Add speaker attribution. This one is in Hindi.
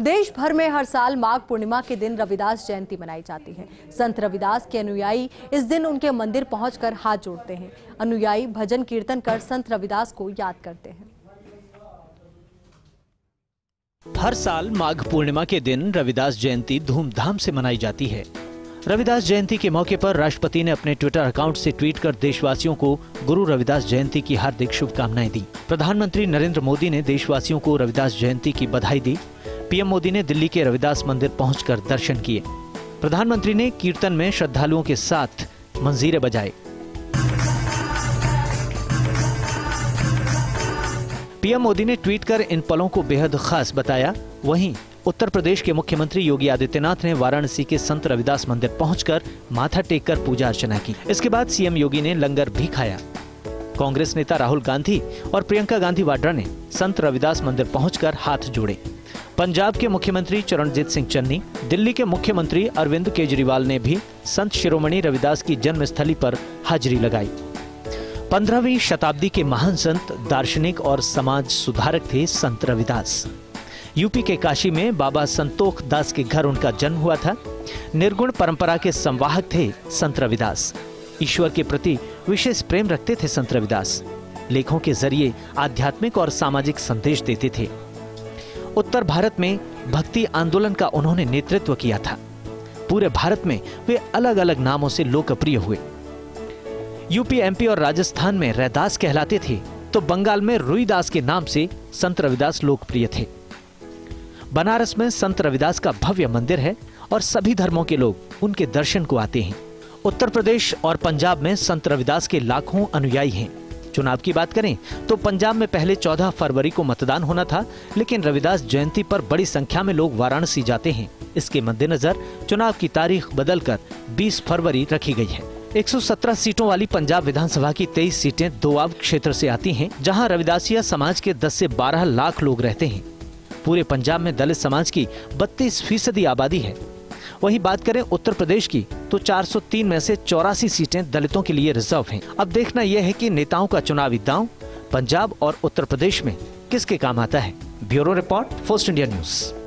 Speaker 1: देश भर में हर साल माघ पूर्णिमा के दिन रविदास जयंती मनाई जाती है। संत रविदास के अनुयायी इस दिन उनके मंदिर पहुंचकर हाथ जोड़ते हैं। अनुयायी भजन कीर्तन कर संत रविदास को याद करते हैं।
Speaker 2: हर साल माघ पूर्णिमा के दिन रविदास जयंती धूमधाम से मनाई जाती है। रविदास जयंती के मौके पर राष्ट्रपति ने अपने ट्विटर अकाउंट से ट्वीट कर देशवासियों को गुरु रविदास जयंती की हार्दिक शुभकामनाएँ दी। प्रधानमंत्री नरेंद्र मोदी ने देशवासियों को रविदास जयंती की बधाई दी। पीएम मोदी ने दिल्ली के रविदास मंदिर पहुंचकर दर्शन किए। प्रधानमंत्री ने कीर्तन में श्रद्धालुओं के साथ मंजीरे बजाए पीएम मोदी ने ट्वीट कर इन पलों को बेहद खास बताया। वहीं उत्तर प्रदेश के मुख्यमंत्री योगी आदित्यनाथ ने वाराणसी के संत रविदास मंदिर पहुंचकर माथा टेककर पूजा अर्चना की। इसके बाद सीएम योगी ने लंगर भी खाया। कांग्रेस नेता राहुल गांधी और प्रियंका गांधी वाड्रा ने संत रविदास मंदिर पहुंचकर हाथ जोड़े। पंजाब के मुख्यमंत्री चरणजीत सिंह चन्नी, दिल्ली के मुख्यमंत्री अरविंद केजरीवाल ने भी संत शिरोमणि रविदास की जन्मस्थली पर हाजिरी लगाई। पंद्रहवीं शताब्दी के महान संत, दार्शनिक और समाज सुधारक थे संत रविदास। यूपी के काशी में बाबा संतोख दास के घर उनका जन्म हुआ था। निर्गुण परंपरा के संवाहक थे संत रविदास। ईश्वर के प्रति विशेष प्रेम रखते थे संत रविदास। लेखों के ज़रिए आध्यात्मिक और सामाजिक संदेश देते थे। उत्तर भारत में भक्ति आंदोलन का उन्होंने नेतृत्व किया था। पूरे भारत में वे अलग अलग नामों से लोकप्रिय हुए। यूपी, एमपी और राजस्थान में रैदास कहलाते थे तो बंगाल में रुईदास के नाम से संत रविदास लोकप्रिय थे। बनारस में संत रविदास का भव्य मंदिर है और सभी धर्मों के लोग उनके दर्शन को आते हैं। उत्तर प्रदेश और पंजाब में संत रविदास के लाखों अनुयायी हैं। चुनाव की बात करें तो पंजाब में पहले 14 फरवरी को मतदान होना था लेकिन रविदास जयंती पर बड़ी संख्या में लोग वाराणसी जाते हैं। इसके मद्देनजर चुनाव की तारीख बदलकर 20 फरवरी रखी गई है। 117 सीटों वाली पंजाब विधानसभा की 23 सीटें दोआब क्षेत्र से आती हैं, जहाँ रविदासिया समाज के 10 से 12 लाख लोग रहते हैं। पूरे पंजाब में दलित समाज की 32 फ़ीसदी आबादी है। वहीं बात करें उत्तर प्रदेश की तो 403 में से चौरासी सीटें दलितों के लिए रिज़र्व हैं। अब देखना यह है कि नेताओं का चुनावी दांव, पंजाब और उत्तर प्रदेश में किसके काम आता है bureau report, first India news